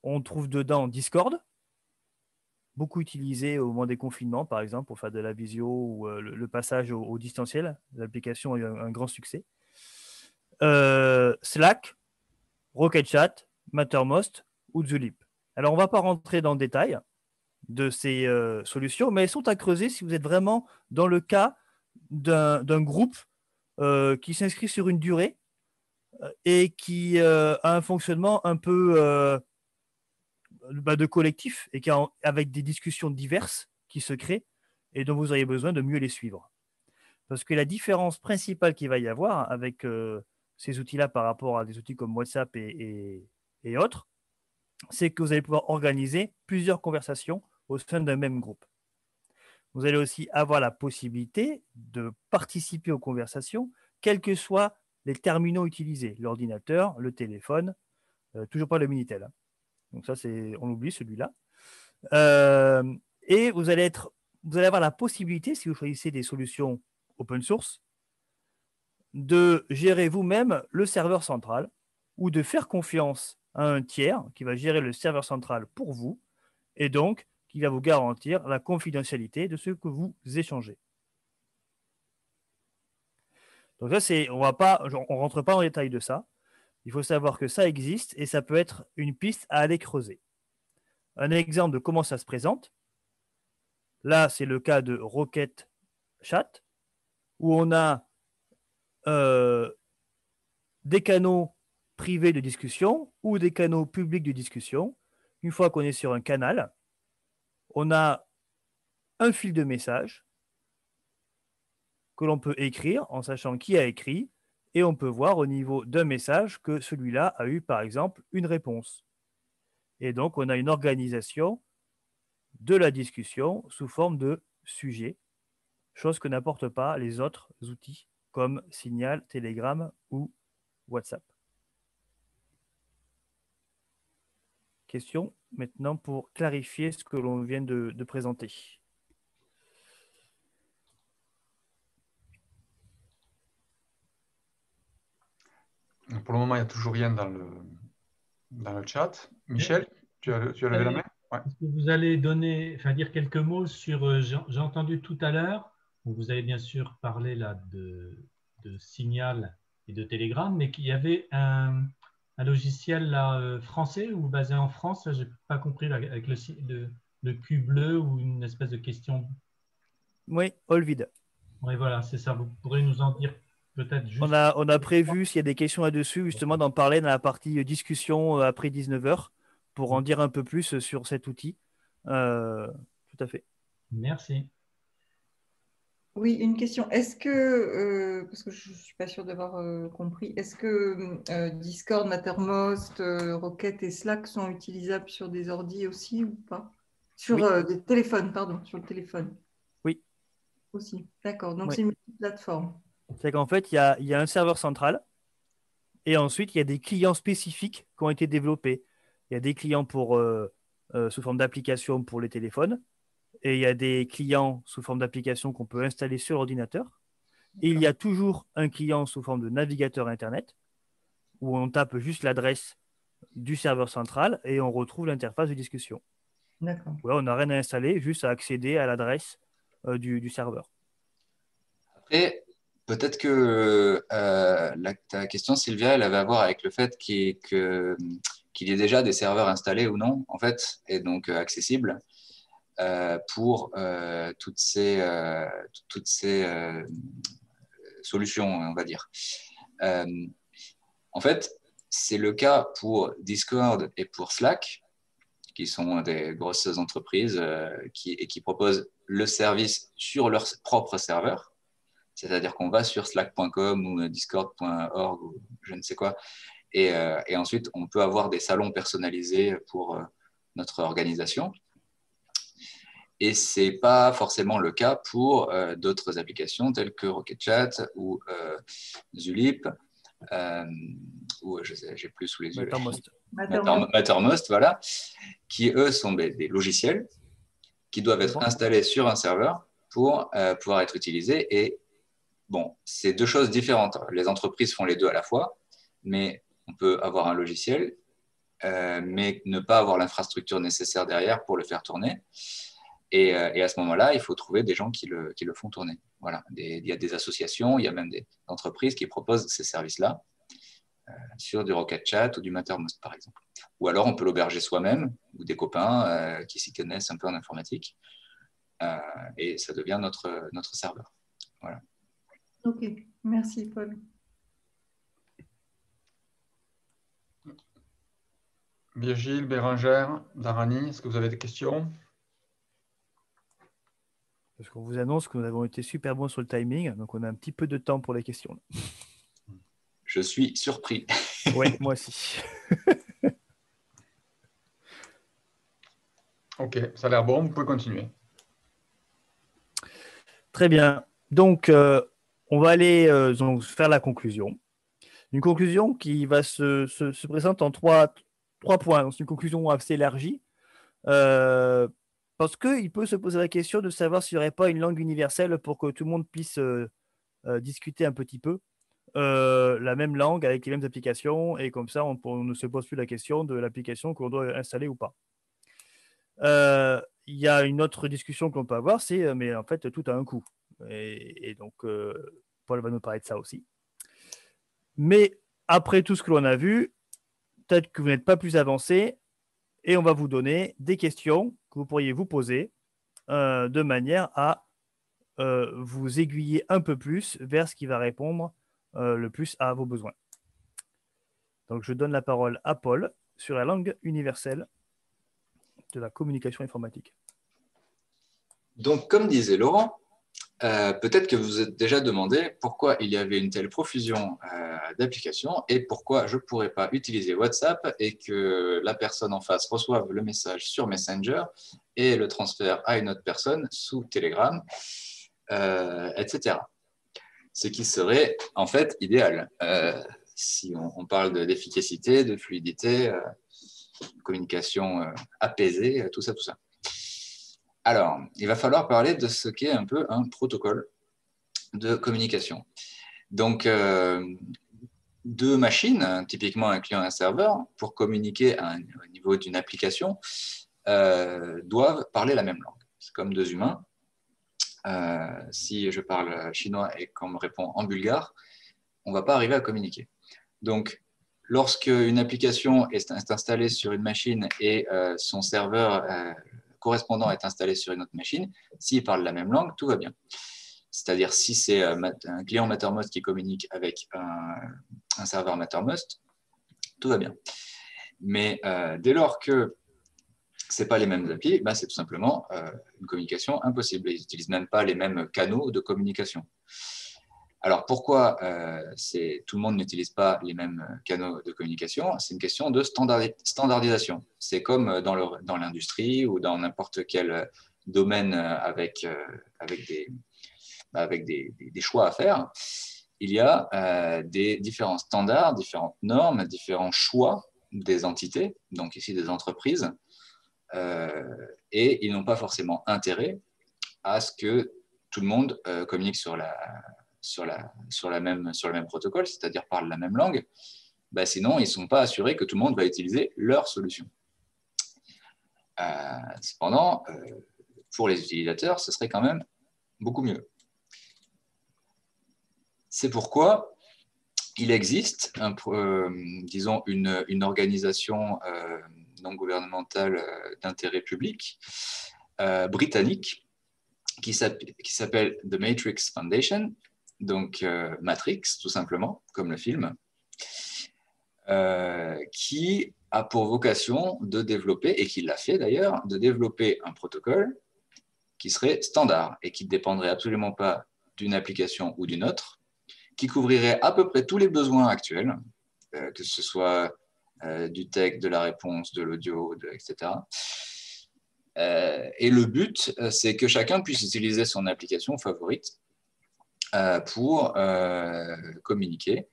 On trouve dedans Discord, beaucoup utilisé au moment des confinements, par exemple, pour faire de la visio ou euh, le, passage au, distanciel. L'application a eu un, grand succès. Euh, Slack, RocketChat, Mattermost ou Zulip. Alors, on ne va pas rentrer dans le détail de ces euh, solutions, mais elles sont à creuser si vous êtes vraiment dans le cas d'un groupe qui s'inscrit sur une durée et qui a un fonctionnement un peu bah, de collectif et avec des discussions diverses qui se créent et dont vous auriez besoin de mieux les suivre. Parce que la différence principale qu'il va y avoir avec euh, ces outils-là par rapport à des outils comme WhatsApp et, autres, c'est que vous allez pouvoir organiser plusieurs conversations au sein d'un même groupe. Vous allez aussi avoir la possibilité de participer aux conversations, quels que soient les terminaux utilisés, l'ordinateur, le téléphone, euh, toujours pas le Minitel. Hein. Donc ça, on oublie celui-là. Euh, et vous allez avoir la possibilité, si vous choisissez des solutions open source, de gérer vous-même le serveur central ou de faire confiance à un tiers qui va gérer le serveur central pour vous et donc qui va vous garantir la confidentialité de ce que vous échangez. Donc c'est, on ne rentre pas en détail de ça. Il faut savoir que ça existe et ça peut être une piste à aller creuser. Un exemple de comment ça se présente. Là, c'est le cas de Rocket Chat, où on a euh, des canaux privés de discussion ou des canaux publics de discussion. Une fois qu'on est sur un canal, on a un fil de message que l'on peut écrire en sachant qui a écrit, et on peut voir au niveau d'un message que celui-là a eu, par exemple, une réponse. Et donc, on a une organisation de la discussion sous forme de sujet, chose que n'apportent pas les autres outils comme Signal, Telegram ou WhatsApp. Question maintenant pour clarifier ce que l'on vient de, de présenter. Pour le moment, il n'y a toujours rien dans le, dans le chat. Michel, tu as, tu as levé la main? Est-ce que vous allez donner, enfin, dire quelques mots sur. Euh, j'ai entendu tout à l'heure, vous avez bien sûr parlé là de, de Signal et de Telegram, mais qu'il y avait un, un logiciel là, euh, français ou basé en France, je n'ai pas compris, avec le, le, le cul bleu ou une espèce de question. Oui, Olvid. Oui, voilà, c'est ça. Vous pourrez nous en dire on a, on a prévu, s'il y a des questions là-dessus, justement d'en parler dans la partie discussion euh, après 19h pour en dire un peu plus sur cet outil. Euh, tout à fait. Merci. Oui, une question. Est-ce que, euh, parce que je ne suis pas sûre d'avoir compris, est-ce que Discord, Mattermost, Rocket et Slack sont utilisables sur des ordi aussi ou pas? Sur des téléphones, pardon, sur le téléphone? Oui. Aussi, d'accord. Donc c'est une plateforme. C'est qu'en fait, il y a, un serveur central et ensuite, il y a des clients spécifiques qui ont été développés. Il y a des clients pour, euh, euh, sous forme d'application pour les téléphones et il y a des clients sous forme d'application qu'on peut installer sur l'ordinateur. Et il y a toujours un client sous forme de navigateur Internet où on tape juste l'adresse du serveur central et on retrouve l'interface de discussion. D'accord. on n'a rien à installer, juste à accéder à l'adresse euh, du, du, serveur. Après, Peut-être que euh, ta question, Sylvia, elle avait à voir avec le fait qu'il y, ait déjà des serveurs installés ou non, en fait, et donc euh, accessibles euh, pour toutes ces, toutes ces solutions, on va dire. en fait, c'est le cas pour Discord et pour Slack, qui sont des grosses entreprises qui, et qui proposent le service sur leur propre serveur. C'est-à-dire qu'on va sur slack.com ou discord.org ou je ne sais quoi. Euh, et, ensuite, on peut avoir des salons personnalisés pour euh, notre organisation. Et ce n'est pas forcément le cas pour d'autres applications telles que Rocket ou Zulip, ou j'ai plus sous les yeux. Mattermost. Mattermost, voilà, qui eux sont des, logiciels qui doivent être installés sur un serveur pour pouvoir être utilisés. Et bon, c'est deux choses différentes. Les entreprises font les deux à la fois, mais on peut avoir un logiciel, euh, mais ne pas avoir l'infrastructure nécessaire derrière pour le faire tourner. Et, euh, à ce moment-là, il faut trouver des gens qui le, font tourner. Voilà. il y a des associations, il y a même des entreprises qui proposent ces services-là euh, sur du Rocket Chat ou du Mattermost, par exemple. Ou alors, on peut l'auberger soi-même ou des copains qui s'y connaissent un peu en informatique. et ça devient notre, notre serveur. Voilà. Ok, merci Paul. Virgile, Bérangère, Darani, est-ce que vous avez des questions? Parce qu'on vous annonce que nous avons été super bons sur le timing, donc on a un petit peu de temps pour les questions. Je suis surpris. oui, moi aussi. ok, ça a l'air bon, vous pouvez continuer. Très bien. Donc, euh, on va aller euh, faire la conclusion. Une conclusion qui va se, se, présenter en trois, trois points. C'est une conclusion assez élargie. Euh, parce qu'il peut se poser la question de savoir s'il n'y aurait pas une langue universelle pour que tout le monde puisse euh, discuter un petit peu la même langue avec les mêmes applications. Et comme ça, on, ne se pose plus la question de l'application qu'on doit installer ou pas. Il y a une autre discussion qu'on peut avoir, c'est mais en fait, tout a un coût. Et, donc, euh, Paul va nous parler de ça aussi. Mais après tout ce que l'on a vu, peut-être que vous n'êtes pas plus avancé et on va vous donner des questions que vous pourriez vous poser euh, de manière à euh, vous aiguiller un peu plus vers ce qui va répondre le plus à vos besoins. Donc, je donne la parole à Paul sur la langue universelle de la communication informatique. Donc, comme disait Laurent, euh, peut-être que vous vous êtes déjà demandé pourquoi il y avait une telle profusion euh, d'applications et pourquoi je ne pourrais pas utiliser WhatsApp et que la personne en face reçoive le message sur Messenger et le transfère à une autre personne sous Telegram, euh, etc. Ce qui serait en fait idéal si on, parle d'efficacité, de, fluidité, communication apaisée, tout ça, tout ça. Alors, il va falloir parler de ce qu'est un peu un protocole de communication. Donc, euh, deux machines, typiquement un client et un serveur, pour communiquer au niveau d'une application, euh, doivent parler la même langue. C'est comme deux humains. Euh, si je parle chinois et qu'on me répond en bulgare, on ne va pas arriver à communiquer. Donc, lorsque une application est installée sur une machine et son serveur correspondant est installé sur une autre machine, s'il parle la même langue, tout va bien. C'est-à-dire si c'est euh, un client Mattermost qui communique avec un, serveur Mattermost, tout va bien. Mais euh, dès lors que ce pas les mêmes applis, ben c'est tout simplement euh, une communication impossible. Ils n'utilisent même pas les mêmes canaux de communication. Alors pourquoi euh, tout le monde n'utilise pas les mêmes canaux de communication? C'est une question de standardisation. C'est comme dans l'industrie ou dans n'importe quel domaine avec, euh, bah, des, choix à faire. Il y a euh, des différents standards, différentes normes, différents choix des entités, donc ici des entreprises, et ils n'ont pas forcément intérêt à ce que tout le monde communique sur la, sur, la, même, sur le même protocole, c'est-à-dire parlent la même langue, bah sinon, ils ne sont pas assurés que tout le monde va utiliser leur solution. Euh, cependant, euh, pour les utilisateurs, ce serait quand même beaucoup mieux. C'est pourquoi il existe, euh, disons, une organisation non gouvernementale d'intérêt public britannique qui s'appelle The Matrix Foundation donc euh, Matrix, tout simplement, comme le film, euh, qui a pour vocation de développer, et qui l'a fait d'ailleurs, de développer un protocole qui serait standard et qui ne dépendrait absolument pas d'une application ou d'une autre, qui couvrirait à peu près tous les besoins actuels, euh, que ce soit du texte, de la réponse, de l'audio, etc., et le but, c'est que chacun puisse utiliser son application favorite pour communiquer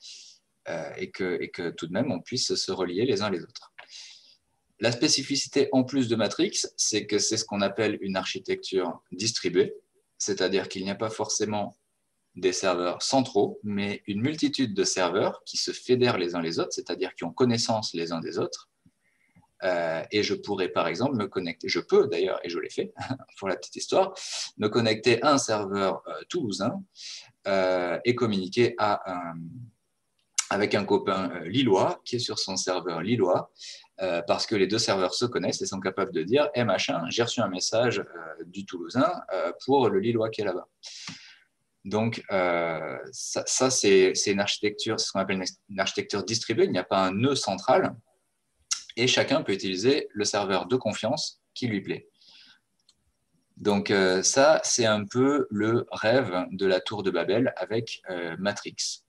et que, et, que, tout de même on puisse se relier les uns les autres. La spécificité en plus de Matrix, c'est que c'est ce qu'on appelle une architecture distribuée, c'est-à-dire qu'il n'y a pas forcément des serveurs centraux, mais une multitude de serveurs qui se fédèrent les uns les autres, c'est-à-dire qui ont connaissance les uns des autres. Euh, et je pourrais par exemple me connecter, je peux d'ailleurs, et je l'ai fait pour la petite histoire, me connecter à un serveur euh, toulousain euh, et communiquer avec un copain lillois qui est sur son serveur lillois parce que les deux serveurs se connaissent et sont capables de dire Eh machin, j'ai reçu un message du Toulousain pour le Lillois qui est là-bas. Donc, ça, c'est une architecture, ce qu'on appelle une architecture distribuée. Il n'y a pas un nœud central et chacun peut utiliser le serveur de confiance qui lui plaît. Donc, ça, c'est un peu le rêve de la tour de Babel avec Matrix.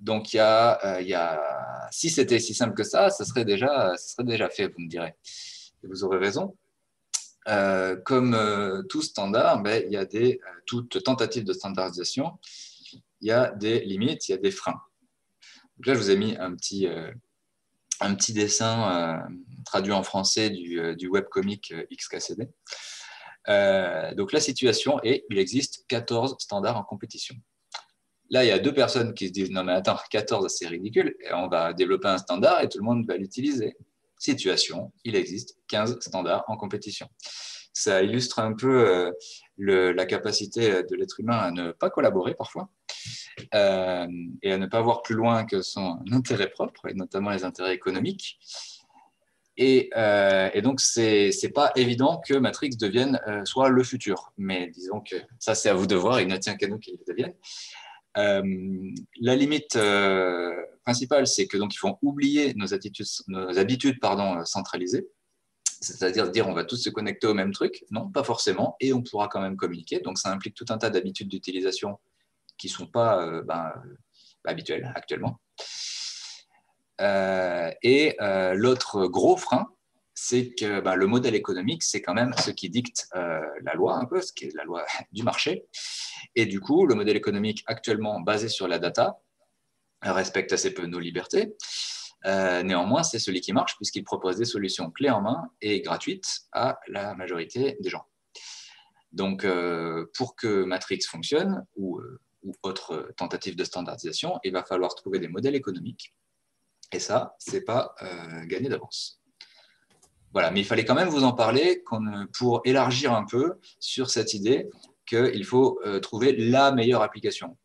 Donc, euh, il y a, si c'était si simple que ça, ça serait, déjà, fait, vous me direz. Et vous aurez raison. Euh, comme euh, tout standard, ben, y a des, toute tentative de standardisation, il y a des limites, il y a des freins. Donc là, je vous ai mis un petit, un petit dessin traduit en français du, du webcomic XKCD. donc la situation est, il existe 14 standards en compétition. Là, il y a deux personnes qui se disent non, mais attends, 14, c'est ridicule. On va développer un standard et tout le monde va l'utiliser. Situation, il existe 15 standards en compétition. Ça illustre un peu euh, la capacité de l'être humain à ne pas collaborer parfois euh, et à ne pas voir plus loin que son intérêt propre, et notamment les intérêts économiques. Et, euh, donc, c'est n'est pas évident que Matrix devienne soit le futur. Mais disons que ça, c'est à vous de voir, il ne tient qu'à nous qu'il devienne. Euh, la limite euh, principale, c'est que donc ils font oublier nos, attitudes, nos habitudes pardon, euh, centralisées, c'est-à-dire dire on va tous se connecter au même truc. Non, pas forcément, et on pourra quand même communiquer. Donc ça implique tout un tas d'habitudes d'utilisation qui ne sont pas ben, habituelles actuellement. et l'autre gros frein, c'est que ben, le modèle économique, c'est quand même ce qui dicte la loi un peu, ce qui est la loi du marché. Et du coup, le modèle économique actuellement basé sur la data respecte assez peu nos libertés. Euh, néanmoins, c'est celui qui marche puisqu'il propose des solutions clés en main et gratuites à la majorité des gens. Donc, euh, pour que Matrix fonctionne ou, euh, ou, autre tentative de standardisation, il va falloir trouver des modèles économiques. Et ça, c'est pas gagné d'avance. Voilà, mais il fallait quand même vous en parler pour élargir un peu sur cette idée qu'il faut euh, trouver la meilleure application.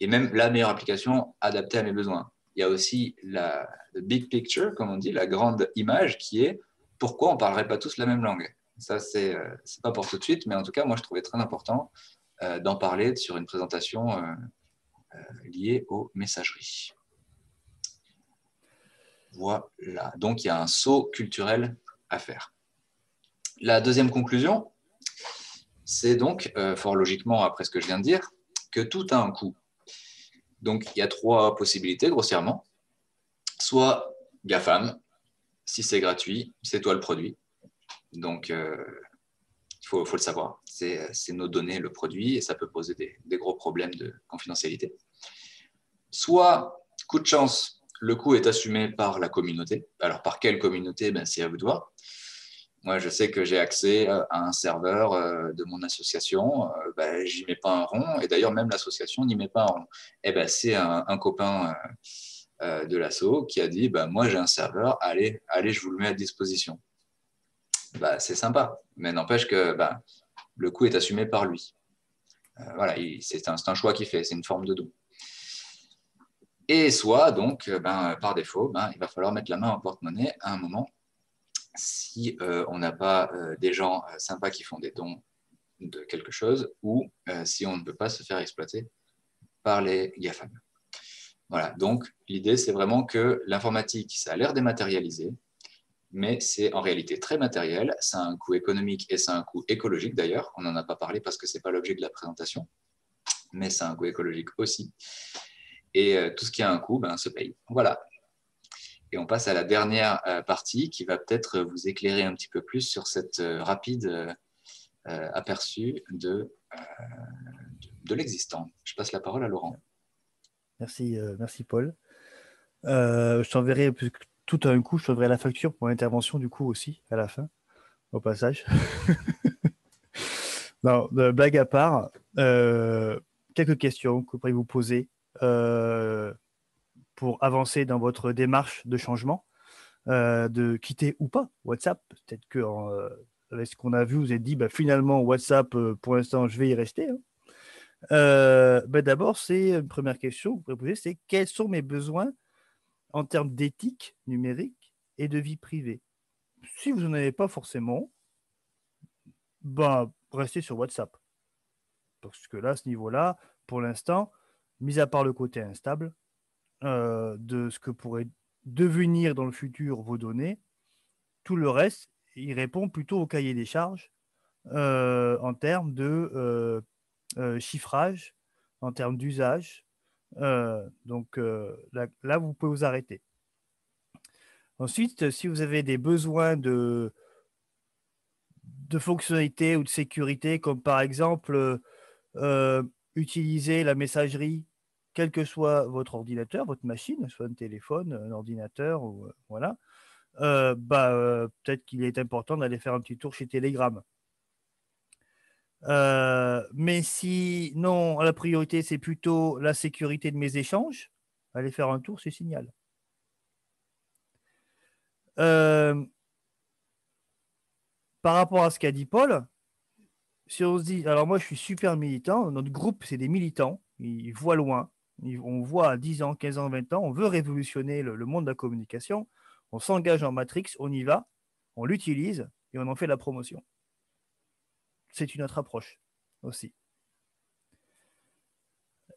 Et même la meilleure application adaptée à mes besoins. Il y a aussi la big picture, comme on dit, la grande image qui est pourquoi on ne parlerait pas tous la même langue. Ça, c'est n'est euh, pas pour tout de suite, mais en tout cas, moi, je trouvais très important euh, d'en parler sur une présentation liée aux messageries. Voilà, donc il y a un saut culturel à faire. La deuxième conclusion, c'est donc, euh, fort logiquement, après ce que je viens de dire, que tout a un coût. Donc, il y a trois possibilités, grossièrement. Soit GAFAM, si c'est gratuit, c'est toi le produit. Donc, euh, il faut, le savoir. C'est nos données, le produit, et ça peut poser des, gros problèmes de confidentialité. Soit, coup de chance, le coût est assumé par la communauté. Alors, par quelle communauté? Ben, C'est à vous de voir. Moi, je sais que j'ai accès à un serveur euh, de mon association. Euh, ben, J'y mets pas un rond. Et d'ailleurs, même l'association n'y met pas un rond. Et eh ben, c'est un, copain euh, de l'asso qui a dit ben, Moi, j'ai un serveur. Allez, allez, je vous le mets à disposition. Ben, c'est sympa. Mais n'empêche que ben, le coût est assumé par lui. voilà, c'est un, choix qu'il fait. C'est une forme de don. Et soit, donc, ben, par défaut, ben, il va falloir mettre la main en porte-monnaie à un moment si euh, on n'a pas euh, des gens euh, sympas qui font des dons de quelque chose ou si on ne peut pas se faire exploiter par les GAFAM. Voilà, donc l'idée c'est vraiment que l'informatique, ça a l'air dématérialisé, mais c'est en réalité très matériel, ça a un coût économique et ça a un coût écologique d'ailleurs, on n'en a pas parlé parce que ce n'est pas l'objet de la présentation, mais ça a un coût écologique aussi. Et tout ce qui a un coût ben, se paye. Voilà, Et on passe à la dernière partie qui va peut-être vous éclairer un petit peu plus sur cette rapide aperçu de, de, l'existant. Je passe la parole à Laurent. Merci, merci Paul. je t'enverrai tout à un coup, je t'enverrai la facture pour l'intervention du coup aussi à la fin, au passage. non, blague à part, quelques questions que vous pourriez vous poser euh, pour avancer dans votre démarche de changement, euh, de quitter ou pas WhatsApp. Peut-être que euh, avec ce qu'on a vu, vous avez dit bah, finalement WhatsApp, pour l'instant, je vais y rester. Hein. Bah, d'abord, c'est une première question que vous pouvez poser, c'est quels sont mes besoins en termes d'éthique numérique et de vie privée Si vous n'en avez pas forcément, ben, restez sur WhatsApp. Parce que là, à ce niveau-là, pour l'instant, mis à part le côté instable euh, de ce que pourraient devenir dans le futur vos données, tout le reste, il répond plutôt au cahier des charges euh, en termes de euh, chiffrage, en termes d'usage. Donc là, vous pouvez vous arrêter. Ensuite, si vous avez des besoins de, de fonctionnalités ou de sécurité, comme par exemple utiliser la messagerie, quel que soit votre ordinateur, votre machine, soit un téléphone, un ordinateur, ou euh, voilà, euh, bah, euh, peut-être qu'il est important d'aller faire un petit tour chez Telegram. Mais si non, la priorité c'est plutôt la sécurité de mes échanges, aller faire un tour, c'est signal. par rapport à ce qu'a dit Paul, si on se dit, alors moi je suis super militant, notre groupe c'est des militants, ils voient loin, on voit à 10 ans, 15 ans, 20 ans, on veut révolutionner le, monde de la communication, on s'engage en Matrix, on y va, on l'utilise et on en fait la promotion. C'est une autre approche aussi.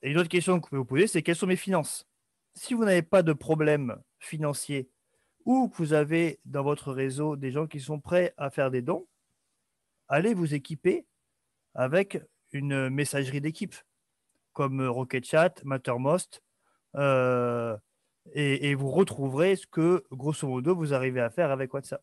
Et une autre question que vous pouvez vous poser, c'est quelles sont mes finances? Si vous n'avez pas de problème financier ou que vous avez dans votre réseau des gens qui sont prêts à faire des dons, allez vous équiper avec une messagerie d'équipe comme Rocket Chat, Mattermost, euh, et, vous retrouverez ce que, grosso modo, vous arrivez à faire avec WhatsApp.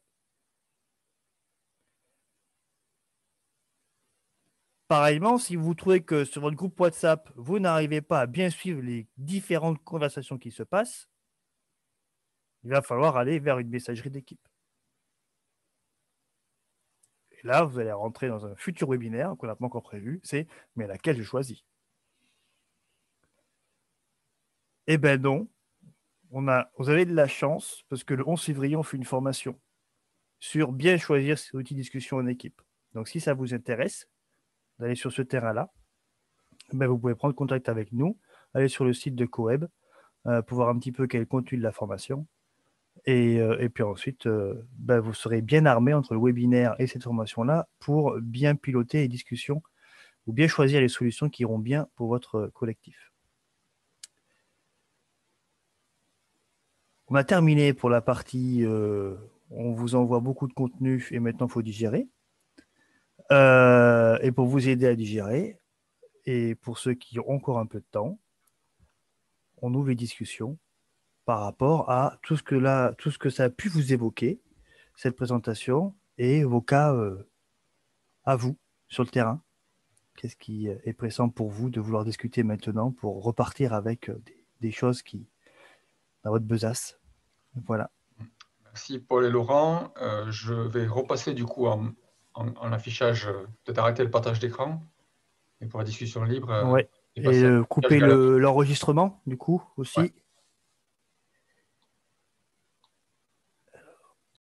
Pareillement, si vous trouvez que sur votre groupe WhatsApp, vous n'arrivez pas à bien suivre les différentes conversations qui se passent, il va falloir aller vers une messagerie d'équipe. Et là, vous allez rentrer dans un futur webinaire qu'on n'a pas encore prévu, c'est mais laquelle je choisis? Eh ben non, on a, vous avez de la chance parce que le 11 février, on fait une formation sur bien choisir ses outils de discussion en équipe. Donc si ça vous intéresse d'aller sur ce terrain-là, ben, vous pouvez prendre contact avec nous, aller sur le site de Coeb euh, pour voir un petit peu quel contenu de la formation euh, et, puis ensuite, euh, bah, vous serez bien armé entre le webinaire et cette formation-là pour bien piloter les discussions ou bien choisir les solutions qui iront bien pour votre collectif. On a terminé pour la partie on vous envoie beaucoup de contenu et maintenant il faut digérer. Et pour vous aider à digérer, et pour ceux qui ont encore un peu de temps, on ouvre les discussions par rapport à tout ce que, là, tout ce que ça a pu vous évoquer, cette présentation, et vos cas euh, à vous sur le terrain. Qu'est-ce qui est pressant pour vous de vouloir discuter maintenant pour repartir avec euh, des, choses qui, dans votre besace Voilà. Merci Paul et Laurent. Euh, je vais repasser du coup en, affichage, peut-être arrêter le partage d'écran et pour la discussion libre. ouais. Et couper l'enregistrement du coup aussi.